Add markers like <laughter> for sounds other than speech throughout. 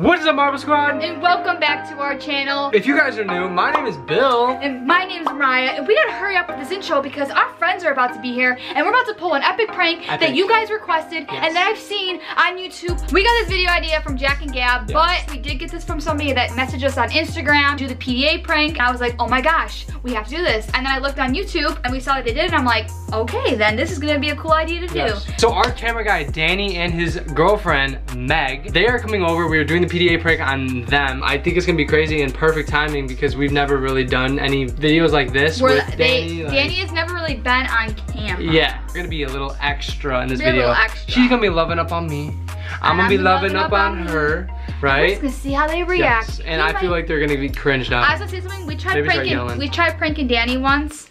What is up, Marble Squad? And welcome back to our channel. If you guys are new, my name is Bill. And my name's Mariah, and we gotta hurry up with this intro because our friends are about to be here, and we're about to pull an epic prank Epic. that you guys requested Yes. and that I've seen on YouTube. We got this video idea from Jack and Gab, Yes. but we did get this from somebody that messaged us on Instagram, do the PDA prank. And I was like, oh my gosh, we have to do this. And then I looked on YouTube, and we saw that they did it, and I'm like, okay, then this is gonna be a cool idea to do. Yes. So our camera guy, Danny, and his girlfriend, Meg, they are coming over. We are doing the PDA prank on them. I think it's gonna be crazy and perfect timing because we've never really done any videos like this Where with they, Danny. like- Danny has never really been on camera. Yeah, we're gonna be a little extra in this video. little extra. She's gonna be loving up on me. I'm gonna be loving up, on you. her, We're right? just gonna see how they react. Yes. And I feel like they're gonna be cringed I up. was gonna say something. We tried Maybe pranking. We tried pranking Danny once,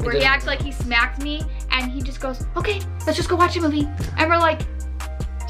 where he acts like he smacked me, and he just goes, "Okay, let's just go watch a movie." And we're like,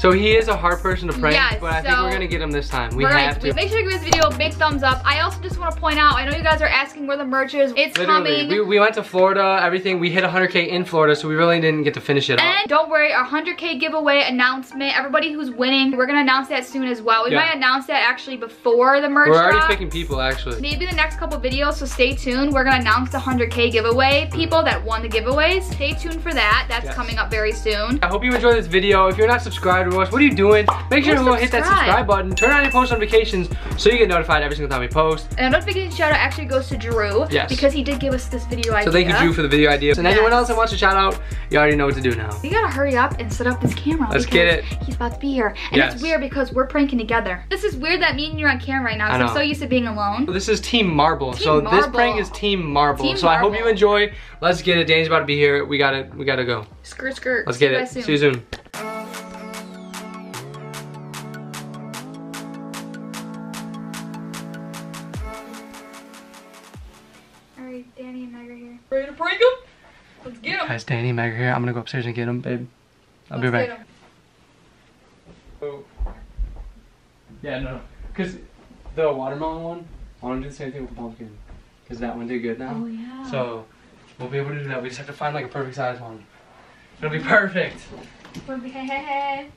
So he is a hard person to prank, Yes, but I think we're gonna get him this time. We have to. make sure to give this video a big thumbs up. I also just want to point out, I know you guys are asking where the merch is. It's Literally, coming. we, we went to Florida, everything. We hit 100k in Florida, so we really didn't get to finish it up. and don't worry, our 100k giveaway announcement. Everybody who's winning, we're gonna announce that soon as well. We Yeah. might announce that actually before the merch We're already drop. picking people, actually. Maybe the next couple videos, so stay tuned. We're gonna announce the 100k giveaway people that won the giveaways. Stay tuned for that. That's Yes. coming up very soon. I hope you enjoyed this video. If you're not subscribed us, what are you doing? Make sure to go hit that subscribe. button, turn on your post notifications so you get notified every single time we post. And a notification shout out actually goes to Drew. Yes. Because he did give us this video idea. So thank you, Drew, for the video idea. And Yes. anyone else that wants a shout out, you already know what to do now. We gotta hurry up and set up this camera. Let's get it. He's about to be here. And Yes. it's weird because we're pranking together. This is weird that me and you're on camera right now because I'm so used to being alone. This is Team Marble. Team so this prank is Team Marble. Team so I hope you enjoy. Let's get it. Danny's about to be here. We gotta we gotta go. Skirt, skirt. Let's get you it. See you soon. Guys, Danny, Meg are here. I'm gonna go upstairs and get him, babe. I'll be right back. Oh. Yeah, no, no. Because the watermelon one, I want to do the same thing with the pumpkin. Because that one did good now. Oh yeah. So, we'll be able to do that. We just have to find like a perfect size one. It'll be perfect. Hey, hey, hey.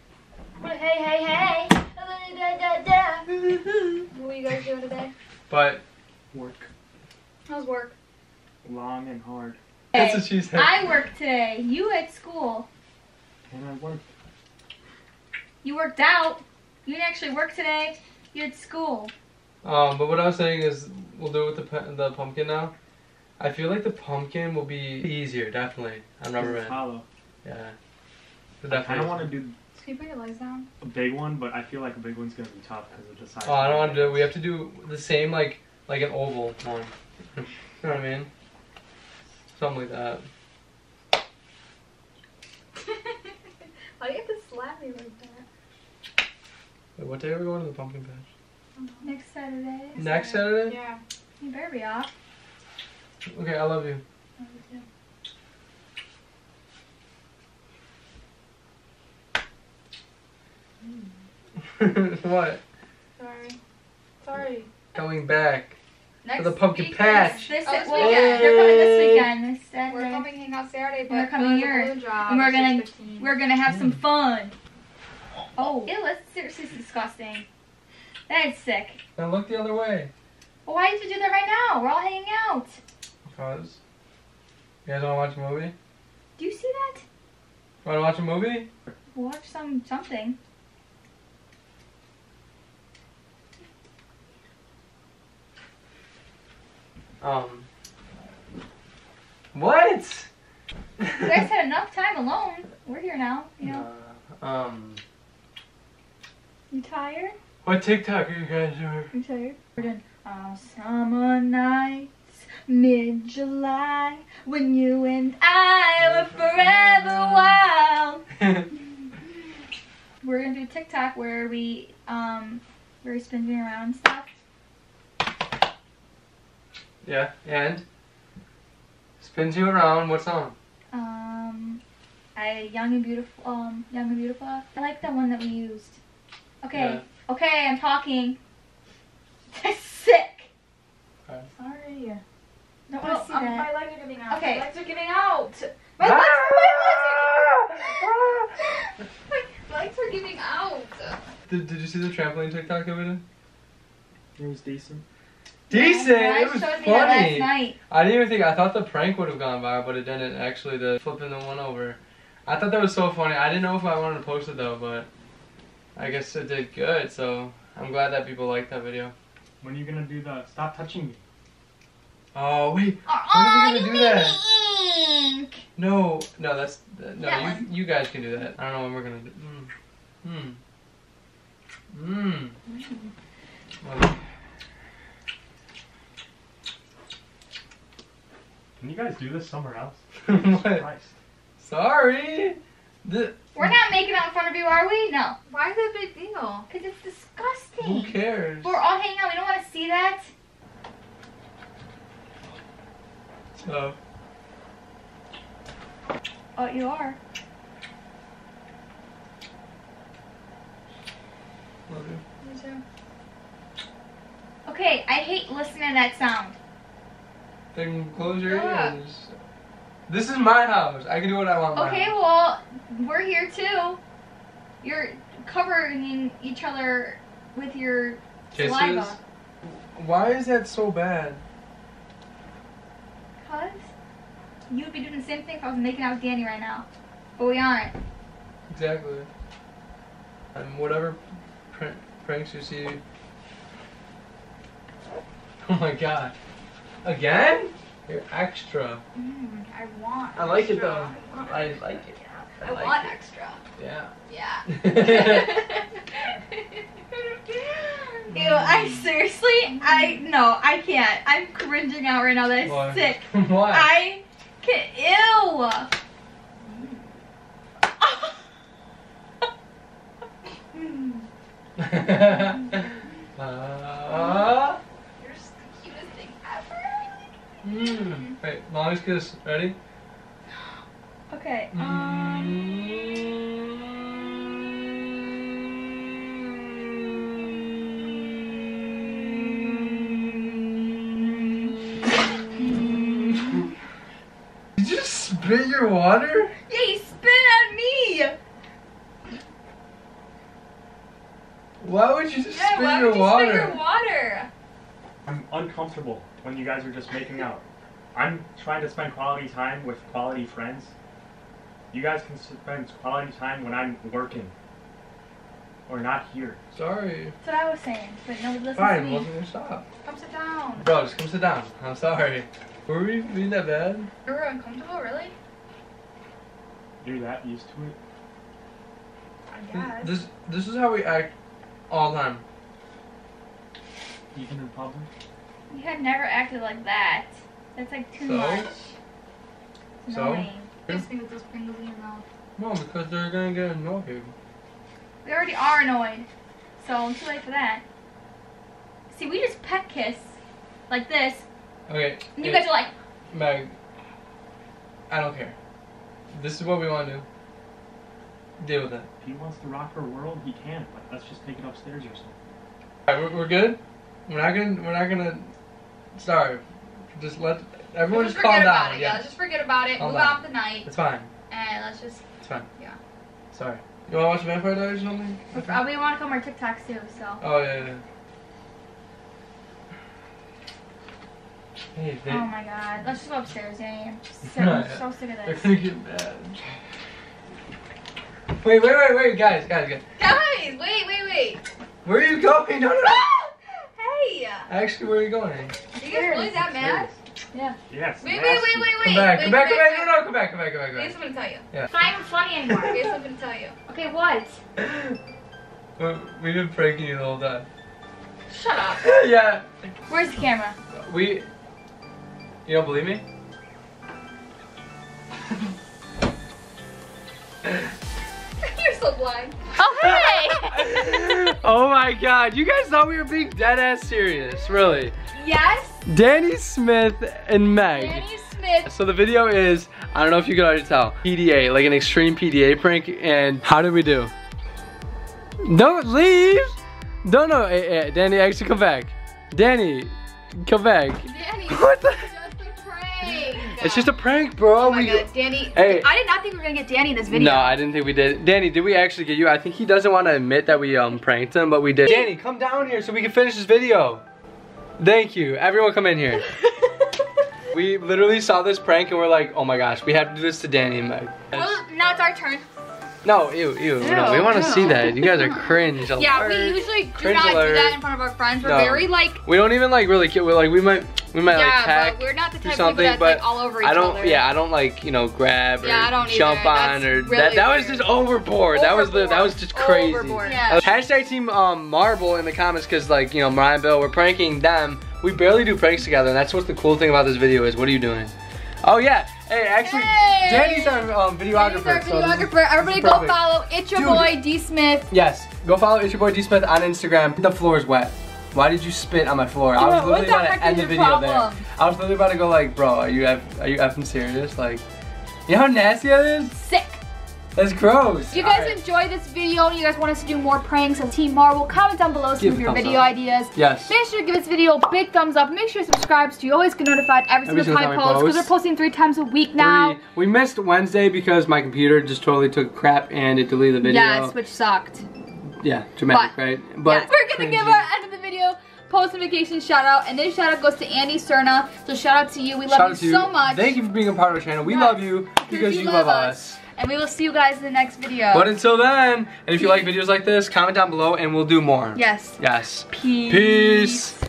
Hey, hey, hey. What are you guys doing today? But, Work How's work? long and hard. That's what she said. I work today. You at school. And I work. You worked out. You didn't actually work today. You had school. Um, but what I was saying is, we'll do it with the, the pumpkin now. I feel like the pumpkin will be easier, definitely, on rubber It's band. hollow. Yeah. I kind Definitely. of want to do Can you put your legs down? a big one, but I feel like a big one's gonna be tough because of the size. Oh, I don't want to do it. We have to do the same, like, like an oval one. <laughs> you know what I mean? Something like that. <laughs> Why do you have to slap me like that? Wait, what day are we going to the pumpkin patch? Mm-hmm. Next Saturday. Next Saturday? Yeah. You better be off. Okay, I love you. Love you too. <laughs> Mm. what? Sorry. Sorry. Coming back. Next the pumpkin weekend- patch. This, Oh, this well, weekend. They're coming this weekend. This Saturday. We're coming hang out Saturday, but We're coming here. balloon And we're gonna- 6:15. We're gonna have Mm. some fun. Oh. Ew, that's seriously disgusting. That is sick. Now look the other way. Well, why did you do that right now? We're all hanging out. Because. You guys want to watch a movie? Do you see that? Want to watch a movie? Watch some something. Um. What? You guys had enough time alone. We're here now. You know. Uh, um. You tired? What TikTok are you guys doing? You tired? We're doing uh, summer nights, mid July, when you and I were forever wild. <laughs> We're gonna do TikTok where we um we're spinning around and stuff. Yeah, and? Spins you around, what song? Um, I young and beautiful. Um, young and beautiful. I like the one that we used. Okay, Yeah. okay, I'm talking. <laughs> That's sick. Okay. Sorry. Don't want to see um, that. my legs are giving out. Okay. My legs are giving out. My legs, my legs are- <laughs> lights are giving out. Did, did you see the trampoline TikTok of it? It was decent. Decent. Yeah, it was showed me that funny. last night. I didn't even think. I thought the prank would have gone viral, but it didn't. Actually, the flipping the one over. I thought that was so funny. I didn't know if I wanted to post it though, but I guess it did good. So I'm glad that people liked that video. When are you gonna do the stop touching me? Oh wait, Oh, When are we gonna do made that? me ink. no, no, that's no. That you, one. you guys can do that. I don't know when we're gonna do. Mm. Mm. Mm. Well, Can you guys do this somewhere else? <laughs> What? Christ. Sorry. The, We're not making out in front of you, are we? No. Why is that a big deal? Because it's disgusting. who cares? We're all hanging out. We don't want to see that. So, Oh, you are. love you. Me too. Okay, I hate listening to that sound. Then close your Yeah. ears. This is my house. I can do what I want. Okay, well, we're here too. You're covering each other with your Kisses? saliva. Why is that so bad? Cause you'd be doing the same thing if I was making out with Danny right now. But we aren't. Exactly. And whatever pr- pranks you see. <laughs> Oh my god. Again? You're extra. Mm, I want. I like it though. I like it. I, like want it. extra. Yeah. Yeah. <laughs> Ew, I seriously, I no, I can't. I'm cringing out right now. That's Why? sick. <laughs> Why? I can ew. uh, <laughs> You're just the cutest thing ever. mm. Wait, longest kiss. Ready? Okay. Mm. Um. <laughs> Did you spit your water? Yeah, you spit on me. Why would you just Yeah, spit why your would you water? spit your water? I'm uncomfortable when you guys are just making out. I'm trying to spend quality time with quality friends. You guys can spend quality time when I'm working or not here. Sorry. That's what I was saying, but nobody listens to Fine, me. well then stop. Come sit down. Bro, just come sit down. I'm sorry. Were we being that bad? You were uncomfortable, really? You're that used to it. I guess. This this is how we act all the time. Even in public. You had never acted like that. That's like too So? much. It's So? annoying. Just think with those Pringles in your mouth. No, because they're gonna get annoyed. We already are annoyed. So I'm too late for that. See, we just pet kiss like this, Okay. and you hey, guys are like, Meg. I don't care. This is what we want to do. Deal with it. If he wants to rock her world, he can. But let's just take it upstairs or something. Alright, we're, we're good. We're not gonna. We're not gonna starve. Just let everyone just just calm down. about it. Yeah, Yeah, just forget about it. Calm Move down. on the night, it's fine. and let's just. It's fine. Yeah. Sorry. You wanna watch Vampire Diaries or something? we want to come our TikToks too, so. Oh yeah, yeah. Hey, they, Oh my god. Let's just go upstairs, Danny. I'm just sick. Yeah. I'm so sick of this. they're gonna get mad. Wait, wait, wait, wait, guys, guys, guys. Guys, wait, wait, wait. Where are you going? No, no, no. <laughs> Hey, Actually, where are you going? Are you guys really that mad? Yeah. Yes. Wait, wait, wait, wait, wait. Come back, come back, come back. No, no, come back, come back, come back, I have something to tell you. Yeah. It's not even funny anymore. I have something to tell you. okay, what? <laughs> We've been pranking you the whole time. Shut up. <laughs> yeah. Where's the camera? We. You don't believe me? <laughs> You're so blind. Oh, hey! <laughs> oh my god, you guys thought we were being dead ass serious, really. yes, Danny Smith and Meg. Danny Smith. So the video is, I don't know if you can already tell, PDA, like an extreme PDA prank, and how did we do? Don't leave! Don't know, eh, eh, Danny, actually come back. Danny, come back. Danny, <laughs> What the- just a prank. It's just a prank, bro. Oh my we, god, Danny. Hey. I did not think we were gonna get Danny in this video. No, I didn't think we did. Danny, did we actually get you? I think he doesn't want to admit that we um pranked him, but we did. Danny, come down here so we can finish this video. Thank you. Everyone come in here. <laughs> we literally saw this prank and we're like, oh my gosh, we have to do this to Danny and Meg. Well, now it's our turn. No, ew, ew. no, we want to ew. see that. You guys are cringe. Yeah, we alert. usually do Cringe not alert. do that in front of our friends. We're No. very like, We don't even like really. We're like we might we might like yeah, hack but we're not the do type of something, people that's but like all over each I don't. other. Yeah, I don't like you know grab or Yeah, I don't jump either. on That's or really that. That was just overboard. That was the, that was just crazy. Overboard. Yeah. Uh, Hashtag team um, Marble in the comments because like you know Mariah and Bill we're pranking them. We barely do pranks together, and that's what's the cool thing about this video is. What are you doing? Oh yeah. Hey, actually, Hey! Danny's our um, videographer. He's our so videographer. Everybody go follow It's Your Dude. Boy D Smith. Yes, go follow It's Your Boy D Smith on Instagram. The floor is wet. Why did you spit on my floor? I was literally about to end the video there. I was literally about to go like, bro, are you eff- are you effing serious? Like, you know how nasty that is? Sick. That's gross. If you guys Alright. enjoyed this video and you guys want us to do more pranks on Team Marble, comment down below some Give of your video up. ideas. Yes. Make sure to give this video a big thumbs up. Make sure to subscribe so you always get notified every Every single time we post because we're posting three times a week now. Three. We missed Wednesday because my computer just totally took crap and it deleted the video. Yes, which sucked. yeah, dramatic, But- right? yes, we're gonna give our end of the video post notification shout out, and this shout out goes to Andy Cerna. So shout out to you. We love Shout you to so much. Thank you for being a part of our channel. We Yes. love you because you, love us. And we will see you guys in the next video. But until then, and if you like videos like this, comment down below and we'll do more. yes. Yes. Peace. Peace.